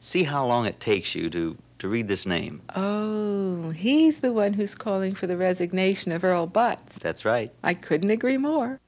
See how long it takes you to, to read this name. Oh, he's the one who's calling for the resignation of Earl Butz. That's right. I couldn't agree more.